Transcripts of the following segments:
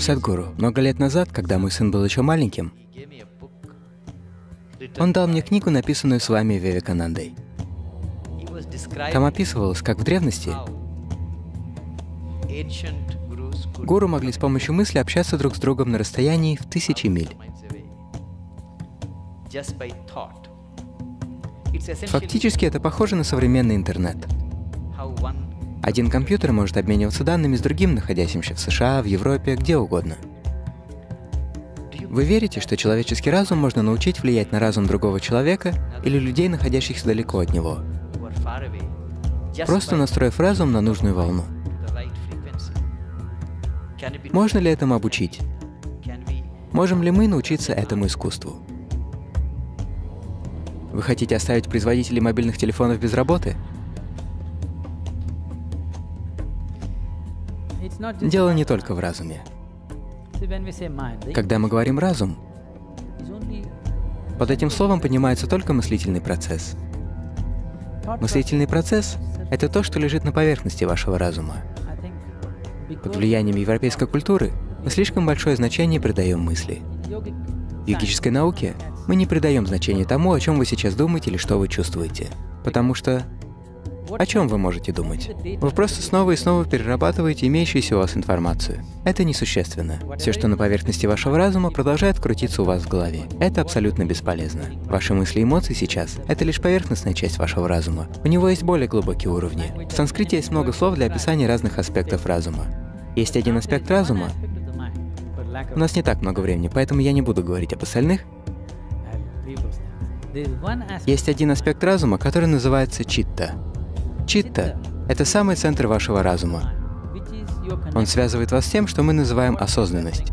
Садгуру, много лет назад, когда мой сын был еще маленьким, он дал мне книгу, написанную с вами Вивеканандой. Там описывалось, как в древности гуру могли с помощью мысли общаться друг с другом на расстоянии в тысячи миль. Фактически это похоже на современный интернет. Один компьютер может обмениваться данными с другим, находящимся в США, в Европе, где угодно. Вы верите, что человеческий разум можно научить влиять на разум другого человека или людей, находящихся далеко от него? Просто настроив разум на нужную волну. Можно ли этому обучить? Можем ли мы научиться этому искусству? Вы хотите оставить производителей мобильных телефонов без работы? Дело не только в разуме. Когда мы говорим «разум», под этим словом понимается только мыслительный процесс. Мыслительный процесс — это то, что лежит на поверхности вашего разума. Под влиянием европейской культуры мы слишком большое значение придаем мысли. В йогической науке мы не придаем значения тому, о чем вы сейчас думаете или что вы чувствуете. Потому что о чем вы можете думать? Вы просто снова и снова перерабатываете имеющуюся у вас информацию. Это несущественно. Все, что на поверхности вашего разума, продолжает крутиться у вас в голове. Это абсолютно бесполезно. Ваши мысли и эмоции сейчас — это лишь поверхностная часть вашего разума. У него есть более глубокие уровни. В санскрите есть много слов для описания разных аспектов разума. Есть один аспект разума. У нас не так много времени, поэтому я не буду говорить об остальных. Есть один аспект разума, который называется читта. Читта — это самый центр вашего разума. Он связывает вас с тем, что мы называем осознанность.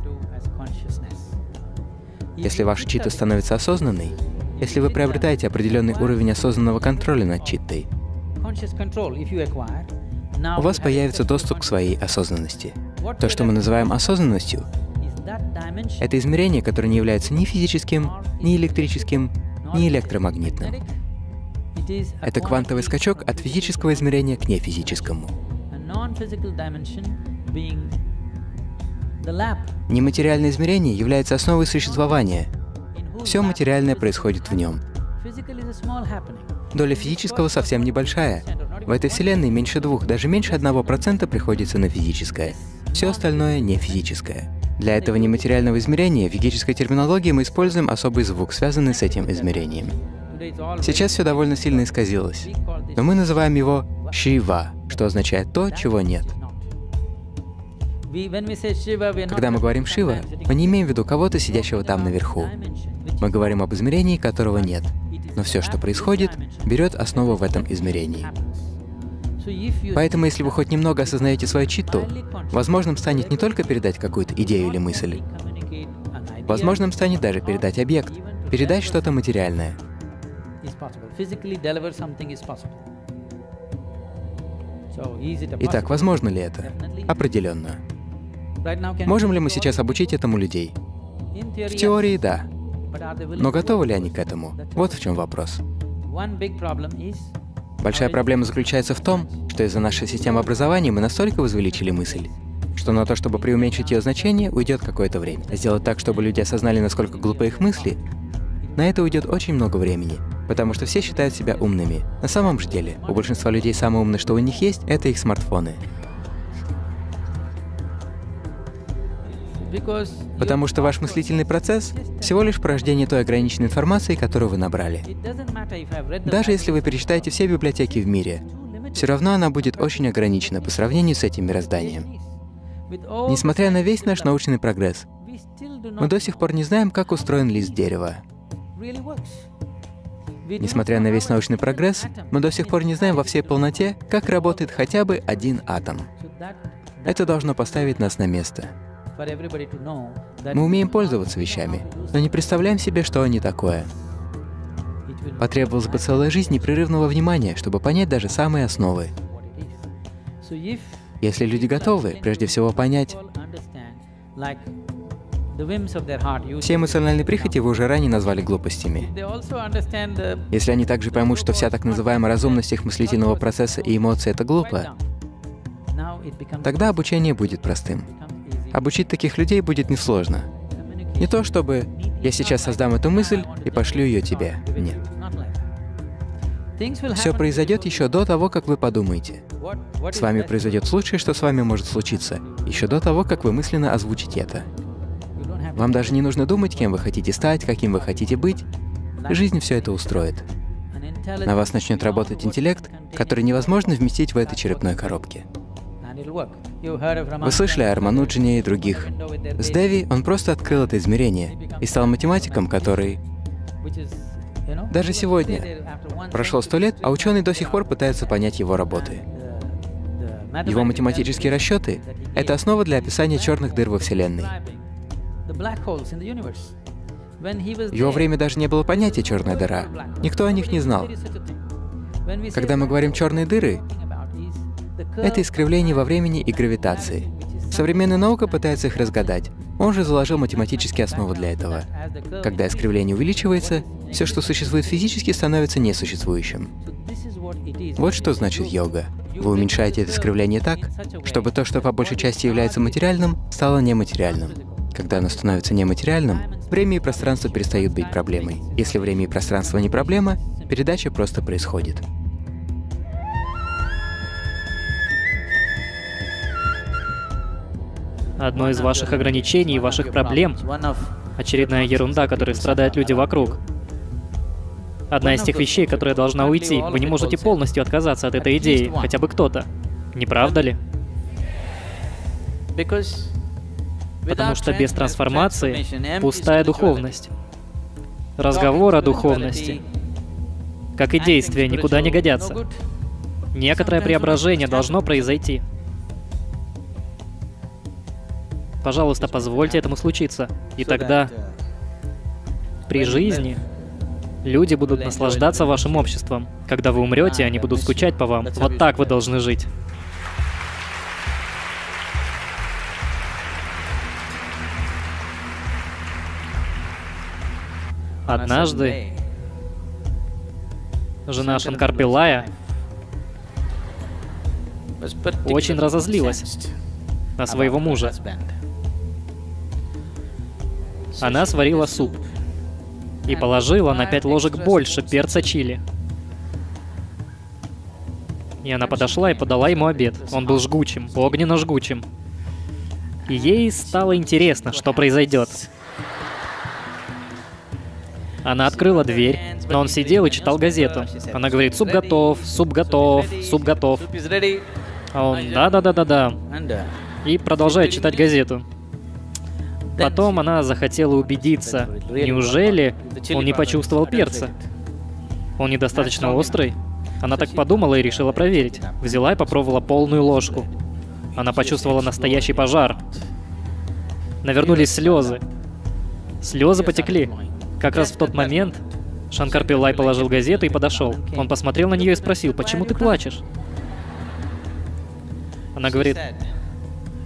Если ваша читта становится осознанной, если вы приобретаете определенный уровень осознанного контроля над читтой, у вас появится доступ к своей осознанности. То, что мы называем осознанностью, это измерение, которое не является ни физическим, ни электрическим, ни электромагнитным. Это квантовый скачок от физического измерения к нефизическому. Нематериальное измерение является основой существования. Все материальное происходит в нем. Доля физического совсем небольшая. В этой вселенной меньше двух, даже меньше одного процента приходится на физическое. Все остальное не физическое. Для этого нематериального измерения в йогической терминологии мы используем особый звук, связанный с этим измерением. Сейчас все довольно сильно исказилось, но мы называем его Шива, что означает то, чего нет. Когда мы говорим Шива, мы не имеем в виду кого-то, сидящего там наверху. Мы говорим об измерении, которого нет. Но все, что происходит, берет основу в этом измерении. Поэтому, если вы хоть немного осознаете свою читту, возможным станет не только передать какую-то идею или мысль, возможным станет даже передать объект, передать что-то материальное — Итак, возможно ли это? Определенно. Можем ли мы сейчас обучить этому людей? В теории — да. Но готовы ли они к этому? Вот в чем вопрос. Большая проблема заключается в том, что из-за нашей системы образования мы настолько возвеличили мысль, что на то, чтобы преуменьшить ее значение, уйдет какое-то время. Сделать так, чтобы люди осознали, насколько глупы их мысли, на это уйдет очень много времени, потому что все считают себя умными. На самом же деле, у большинства людей самое умное, что у них есть, это их смартфоны. Потому что ваш мыслительный процесс всего лишь порождение той ограниченной информации, которую вы набрали. Даже если вы перечитаете все библиотеки в мире, все равно она будет очень ограничена по сравнению с этим мирозданием. Несмотря на весь наш научный прогресс, мы до сих пор не знаем, как устроен лист дерева. Несмотря на весь научный прогресс, мы до сих пор не знаем во всей полноте, как работает хотя бы один атом. Это должно поставить нас на место. Мы умеем пользоваться вещами, но не представляем себе, что они такое. Потребовалась бы целая жизнь непрерывного внимания, чтобы понять даже самые основы. Если люди готовы, прежде всего, понять, все эмоциональные прихоти вы уже ранее назвали глупостями. Если они также поймут, что вся так называемая разумность их мыслительного процесса и эмоций — это глупо, тогда обучение будет простым. Обучить таких людей будет несложно. Не то чтобы я сейчас создам эту мысль и пошлю ее тебе. Нет. Все произойдет еще до того, как вы подумаете. С вами произойдет лучшее, что с вами может случиться, еще до того, как вы мысленно озвучите это. Вам даже не нужно думать, кем вы хотите стать, каким вы хотите быть. Жизнь все это устроит. На вас начнет работать интеллект, который невозможно вместить в этой черепной коробке. Вы слышали о Рамануджине и других. С Деви он просто открыл это измерение и стал математиком, который... Даже сегодня. Прошло сто лет, а ученые до сих пор пытаются понять его работы. Его математические расчеты — это основа для описания черных дыр во Вселенной. В его время даже не было понятия «черная дыра». Никто о них не знал. Когда мы говорим «черные дыры», это искривление во времени и гравитации. Современная наука пытается их разгадать. Он же заложил математические основы для этого. Когда искривление увеличивается, все, что существует физически, становится несуществующим. Вот что значит йога. Вы уменьшаете это искривление так, чтобы то, что по большей части является материальным, стало нематериальным. Когда оно становится нематериальным, время и пространство перестают быть проблемой. Если время и пространство не проблема, передача просто происходит. Одно из ваших ограничений и ваших проблем — очередная ерунда, которой страдают люди вокруг. Одна из тех вещей, которая должна уйти. Вы не можете полностью отказаться от этой идеи, хотя бы кто-то. Не правда ли? Потому что без трансформации пустая духовность. Разговор о духовности, как и действия, никуда не годятся. Некоторое преображение должно произойти. Пожалуйста, позвольте этому случиться. И тогда при жизни люди будут наслаждаться вашим обществом. Когда вы умрете, они будут скучать по вам. Вот так вы должны жить. Однажды жена Шанкар Пилая очень разозлилась на своего мужа. Она сварила суп и положила на пять ложек больше перца чили. И она подошла и подала ему обед. Он был жгучим, огненно-жгучим. И ей стало интересно, что произойдет. Она открыла дверь, но он сидел и читал газету. Она говорит, суп готов, суп готов, суп готов. А он, да-да-да-да-да. И продолжает читать газету. Потом она захотела убедиться, неужели он не почувствовал перца? Он недостаточно острый? Она так подумала и решила проверить. Взяла и попробовала полную ложку. Она почувствовала настоящий пожар. Навернулись слезы. Слезы потекли. Как раз в тот момент Шанкар Пилай положил газету и подошел. Он посмотрел на нее и спросил, почему ты плачешь? Она говорит,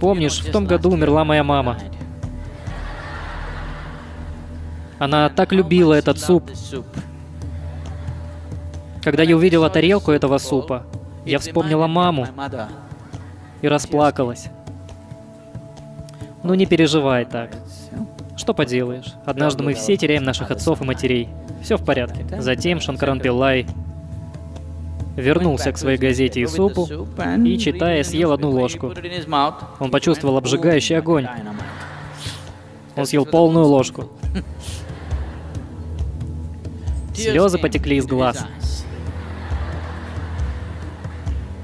помнишь, в том году умерла моя мама. Она так любила этот суп. Когда я увидела тарелку этого супа, я вспомнила маму и расплакалась. Ну не переживай так. Что поделаешь? Однажды мы все теряем наших отцов и матерей. Все в порядке. Затем Шанкаран Пиллай вернулся к своей газете и супу и, читая, съел одну ложку. Он почувствовал обжигающий огонь. Он съел полную ложку. Слезы потекли из глаз.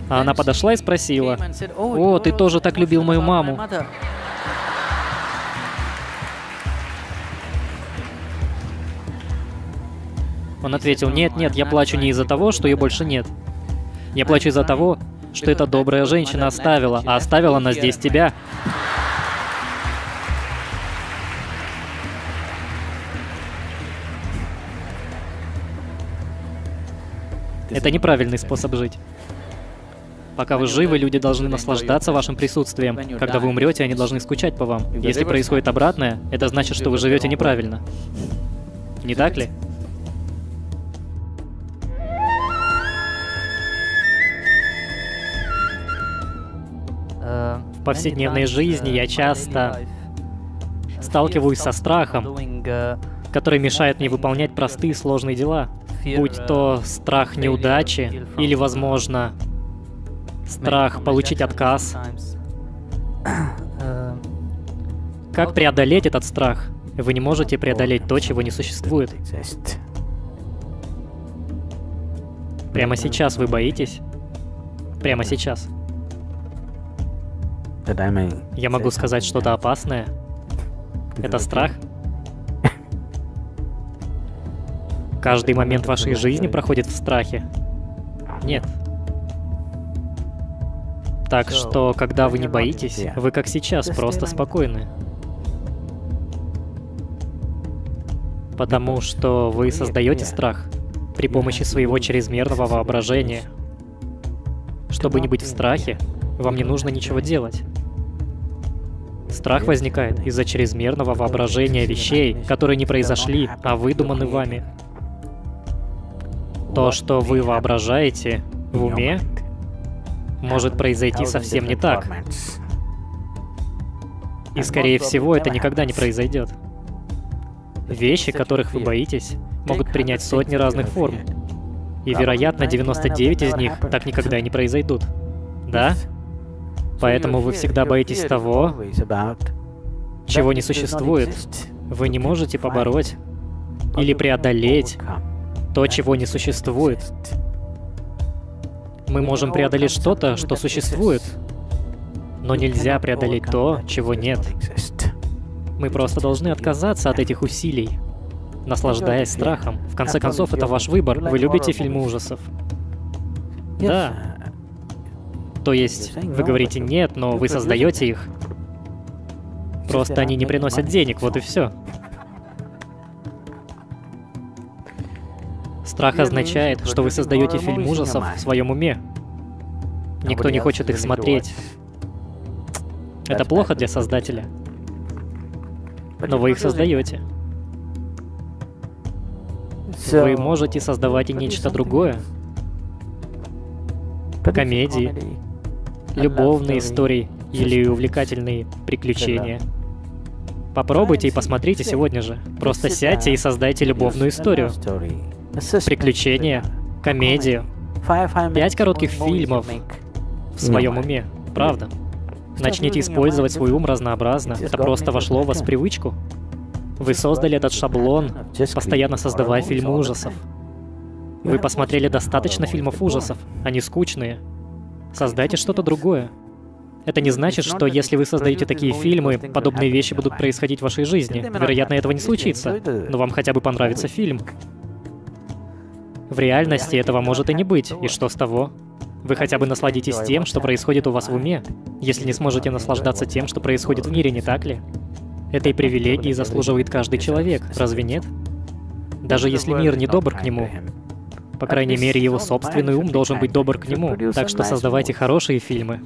А она подошла и спросила, «О, ты тоже так любил мою маму». Он ответил, «Нет, нет, я плачу не из-за того, что ее больше нет. Я плачу из-за того, что эта добрая женщина оставила, а оставила она здесь тебя». Это неправильный способ жить. Пока вы живы, люди должны наслаждаться вашим присутствием. Когда вы умрете, они должны скучать по вам. Если происходит обратное, это значит, что вы живете неправильно. Не так ли? В повседневной жизни я часто сталкиваюсь со страхом, который мешает мне выполнять простые сложные дела. Будь то страх неудачи или, возможно, страх получить отказ. Как преодолеть этот страх? Вы не можете преодолеть то, чего не существует. Прямо сейчас вы боитесь? Прямо сейчас. Я могу сказать что-то опасное? Это страх? Каждый момент вашей жизни проходит в страхе? Нет. Так что, когда вы не боитесь, вы как сейчас, просто спокойны. Потому что вы создаете страх при помощи своего чрезмерного воображения. Чтобы не быть в страхе, вам не нужно ничего делать. Страх возникает из-за чрезмерного воображения вещей, которые не произошли, а выдуманы вами. То, что вы воображаете в уме, может произойти совсем не так. И, скорее всего, это никогда не произойдет. Вещи, которых вы боитесь, могут принять сотни разных форм. И, вероятно, 99 из них так никогда и не произойдут. Да? Поэтому вы всегда боитесь того, чего не существует. Вы не можете побороть или преодолеть то, чего не существует. Мы можем преодолеть что-то, что существует, но нельзя преодолеть то, чего нет. Мы просто должны отказаться от этих усилий, наслаждаясь страхом. В конце концов, это ваш выбор. Вы любите фильмы ужасов? Да. То есть, вы говорите нет, но вы создаете их. Просто они не приносят денег, вот и все. Страх означает, что вы создаете фильм ужасов в своем уме. Никто не хочет их смотреть. Это плохо для создателя. Но вы их создаете. Вы можете создавать и нечто другое. Комедии, любовные истории или увлекательные приключения. Попробуйте и посмотрите сегодня же. Просто сядьте и создайте любовную историю. Приключения, комедию, пять коротких фильмов в своем уме, правда. Начните использовать свой ум разнообразно, это просто вошло в вас в привычку. Вы создали этот шаблон, постоянно создавая фильмы ужасов. Вы посмотрели достаточно фильмов ужасов, они скучные. Создайте что-то другое. Это не значит, что если вы создаете такие фильмы, подобные вещи будут происходить в вашей жизни. Вероятно, этого не случится, но вам хотя бы понравится фильм. В реальности этого может и не быть, и что с того? Вы хотя бы насладитесь тем, что происходит у вас в уме, если не сможете наслаждаться тем, что происходит в мире, не так ли? Этой привилегии заслуживает каждый человек, разве нет? Даже если мир не добр к нему, по крайней мере, его собственный ум должен быть добр к нему, так что создавайте хорошие фильмы.